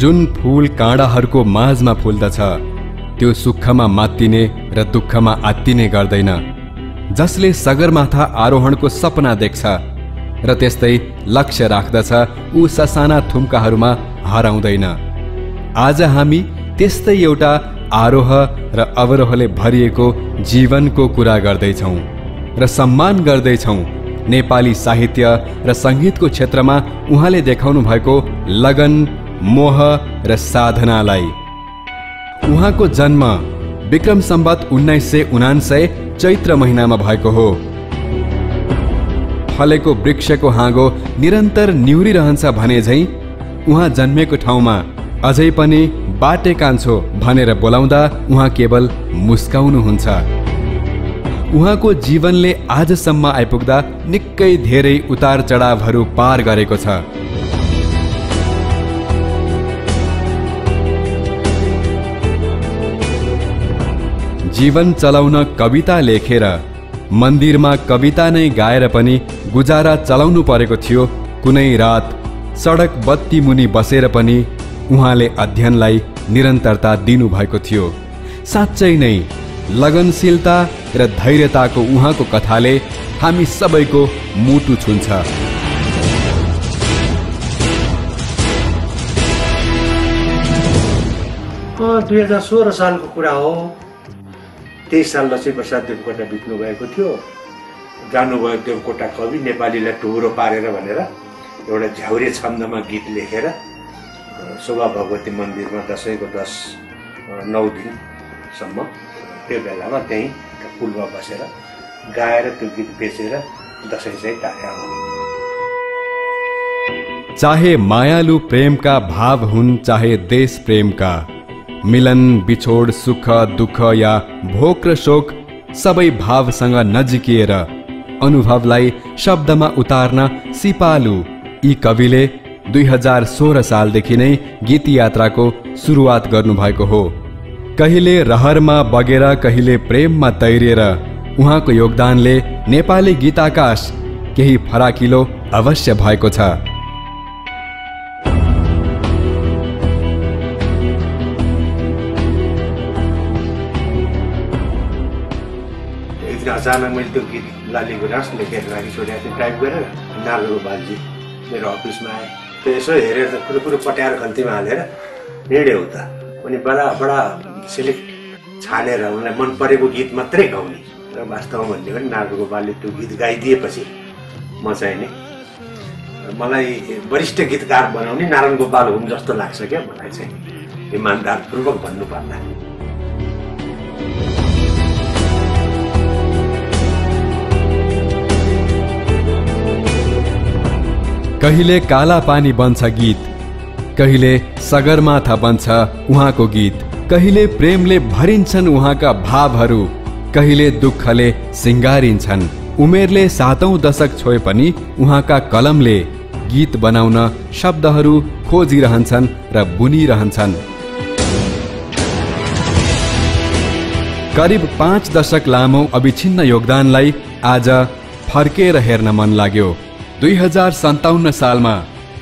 जुन फुल काँडाहरूको माझमा फुल्दछ त्यो सुखमा मात्तिने र दुःखमा आत्तिने गर्दैन जसले सगरमाथा आरोहणको सपना देख्छ र त्यस्तै लक्ष्य राख्दछ ऊ ससाना थुम्काहरूमा हराउँदैन। आज हामी त्यस्तै एउटा आरोह र अवरोहले भरिएको जीवनको कुरा गर्दैछौँ र सम्मान गर्दैछौँ। नेपाली साहित्य र सङ्गीतको क्षेत्रमा उहाँले देखाउनु भएको लगन मोह र साधनालाई। उहाँको जन्म विक्रम सम्बत उन्नाइस सय उनान्सय चैत्र महिनामा भएको हो। फलेको वृक्षको हाँगो निरन्तर निहुरिरहन्छ भने झैँ उहाँ जन्मेको ठाउँमा अझै पनि बाटे कान्छो भनेर बोलाउँदा उहाँ केवल मुस्काउनुहुन्छ। उहाँको जीवनले आजसम्म आइपुग्दा निकै धेरै उतार चढावहरू पार गरेको छ। जीवन चलाउन कविता लेखेर मन्दिरमा कविता नै गाएर पनि गुजारा चलाउनु परेको थियो। कुनै रात सडक बत्ती मुनि बसेर पनि उहाँले अध्ययनलाई निरन्तरता दिनुभएको थियो। साँच्चै नै लगनशीलता र धैर्यताको उहाँको कथाले हामी सबैको मुटु छुन्छ। दुई हजार सोह्र सालको कुरा हो। तेइस साल लक्ष्मी प्रसाद बित्नु भएको थियो। जानुभयो देवकोटा कवि नेपालीलाई टुहुरो पारेर भनेर एउटा झ्याउरे छन्दमा गीत लेखेर शोभा भगवती मन्दिरमा दसैँको दस नौ दिनसम्म त्यो बेलामा त्यहीँ पुलमा बसेर गाएर त्यो गीत बेचेर दसैँ चाहिँ टाढा हो चाहे मायालु प्रेमका भाव हुन् चाहे देश प्रेमका मिलन बिछोड सुख दुःख या भोक र शोक सबै भावसँग नजिकिएर अनुभवलाई शब्दमा उतार्न सिपालु यी कविले दुई हजार सोह्र सालदेखि नै गीत यात्राको सुरुवात गर्नुभएको हो। कहिले रहरमा बगेर कहिले प्रेममा तैरिएर उहाँको योगदानले नेपाली गीत आकाश केही फराकिलो अवश्य भएको छ। अचानक मैले त्यो गीत लाली गुराँस लेखेर लागि छोडेको थिएँ टाइप गरेर नारदको बालजी मेरो अफिसमा आएँ त्यो यसो हेरेर कुरो कुरो पट्याएर खल्तीमा हालेर हिँड्यो उता अनि बडा बडा सिलेक्ट छानेर उनलाई मन परेको गीत मात्रै गाउने र वास्तवमा भन्ने पनि नारदको बालले त्यो गीत गाइदिएपछि म चाहिँ नि मलाई वरिष्ठ गीतकार बनाउने नारायण गोपाल हुम जस्तो लाग्छ क्या मलाई चाहिँ इमान्दारपूर्वक भन्नुपर्दा कहिले काला पानी बन्छ गीत कहिले सगरमाथा बन्छ उहाँको गीत कहिले प्रेमले भरिन्छन् उहाँका भावहरू कहिले दुःखले सिङ्गारिन्छन् उमेरले सातौं दशक छोए पनि उहाँका कलमले गीत बनाउन शब्दहरू खोजिरहन्छन् र बुनिरहन्छन्। करिब पाँच दशक लामो अविछिन्न योगदानलाई आज फर्केर हेर्न मन लाग्यो। दुई हजार सन्ताउन्न सालमा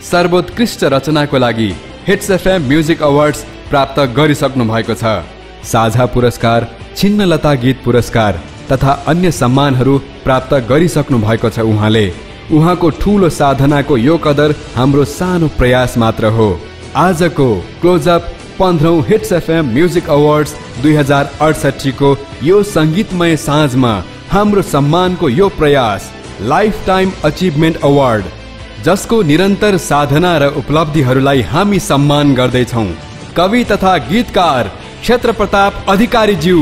सर्वोत्कृष्ट रचनाको लागि हिट्स एफएम म्युजिक अवार्ड्स प्राप्त गरिसक्नु भएको छ। साझा पुरस्कार छिन्नलता गीत पुरस्कार तथा अन्य सम्मानहरू प्राप्त गरिसक्नु भएको छ उहाँले। उहाँको ठुलो साधनाको यो कदर हाम्रो सानो प्रयास मात्र हो। आजको क्लोजअप पन्ध्रौँ हिट्स एफएम म्युजिक अवार्ड्स दुई हजार अडसठीको यो सङ्गीतमय साँझमा हाम्रो सम्मानको यो प्रयास लाइफ टाइम अचिभमेन्ट अवार्ड जसको निरंतर साधना र उपलब्धिहरूलाई हामी सम्मान गर्दैछौँ। कवि तथा गीतकार क्षेत्र प्रताप अधिकारीज्यू।